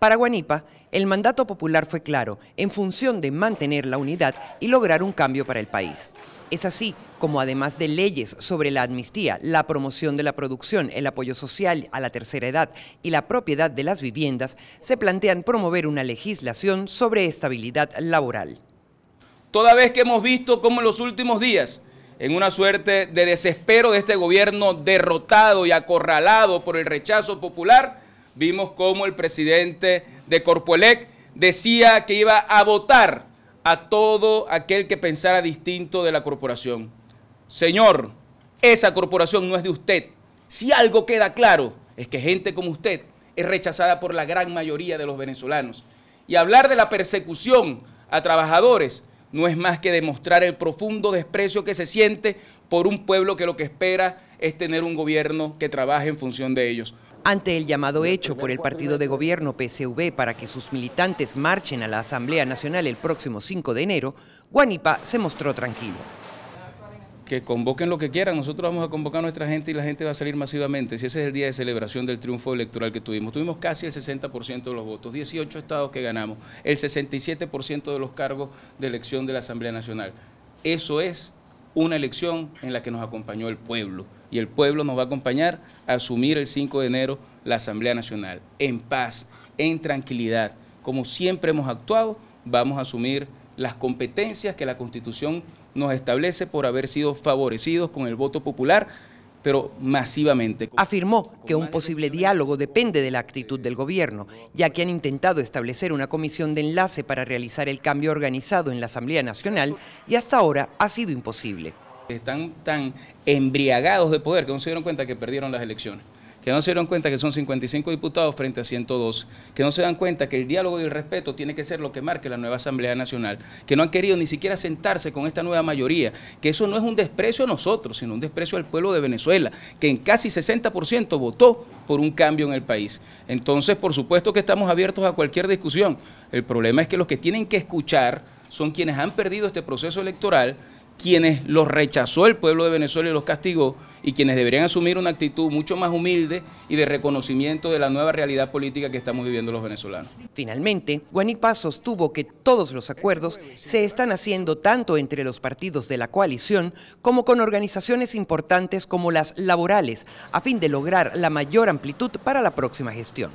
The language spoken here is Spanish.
Para Guanipa, el mandato popular fue claro, en función de mantener la unidad y lograr un cambio para el país. Es así como además de leyes sobre la amnistía, la promoción de la producción, el apoyo social a la tercera edad y la propiedad de las viviendas, se plantean promover una legislación sobre estabilidad laboral. Toda vez que hemos visto cómo en los últimos días, en una suerte de desespero de este gobierno derrotado y acorralado por el rechazo popular, vimos cómo el presidente de Corpoelec decía que iba a votar a todo aquel que pensara distinto de la corporación. Señor, esa corporación no es de usted. Si algo queda claro, es que gente como usted es rechazada por la gran mayoría de los venezolanos. Y hablar de la persecución a trabajadores no es más que demostrar el profundo desprecio que se siente por un pueblo que lo que espera es tener un gobierno que trabaje en función de ellos. Ante el llamado hecho por el partido de gobierno PCV para que sus militantes marchen a la Asamblea Nacional el próximo 5 de enero, Guanipa se mostró tranquilo. Que convoquen lo que quieran, nosotros vamos a convocar a nuestra gente y la gente va a salir masivamente. Si ese es el día de celebración del triunfo electoral que tuvimos, tuvimos casi el 60% de los votos, 18 estados que ganamos, el 67% de los cargos de elección de la Asamblea Nacional. Eso es una elección en la que nos acompañó el pueblo y el pueblo nos va a acompañar a asumir el 5 de enero la Asamblea Nacional en paz, en tranquilidad. Como siempre hemos actuado, vamos a asumir las competencias que la Constitución nos establece por haber sido favorecidos con el voto popular pero masivamente. Afirmó que un posible diálogo depende de la actitud del gobierno, ya que han intentado establecer una comisión de enlace para realizar el cambio organizado en la Asamblea Nacional y hasta ahora ha sido imposible. Están tan embriagados de poder que no se dieron cuenta que perdieron las elecciones que no se dieron cuenta que son 55 diputados frente a 102, que no se dan cuenta que el diálogo y el respeto tiene que ser lo que marque la nueva Asamblea Nacional, que no han querido ni siquiera sentarse con esta nueva mayoría, que eso no es un desprecio a nosotros, sino un desprecio al pueblo de Venezuela, que en casi 60% votó por un cambio en el país. Entonces, por supuesto que estamos abiertos a cualquier discusión. El problema es que los que tienen que escuchar son quienes han perdido este proceso electoral, quienes los rechazó el pueblo de Venezuela y los castigó, y quienes deberían asumir una actitud mucho más humilde y de reconocimiento de la nueva realidad política que estamos viviendo los venezolanos. Finalmente, Guanipa sostuvo que todos los acuerdos se están haciendo tanto entre los partidos de la coalición como con organizaciones importantes como las laborales, a fin de lograr la mayor amplitud para la próxima gestión.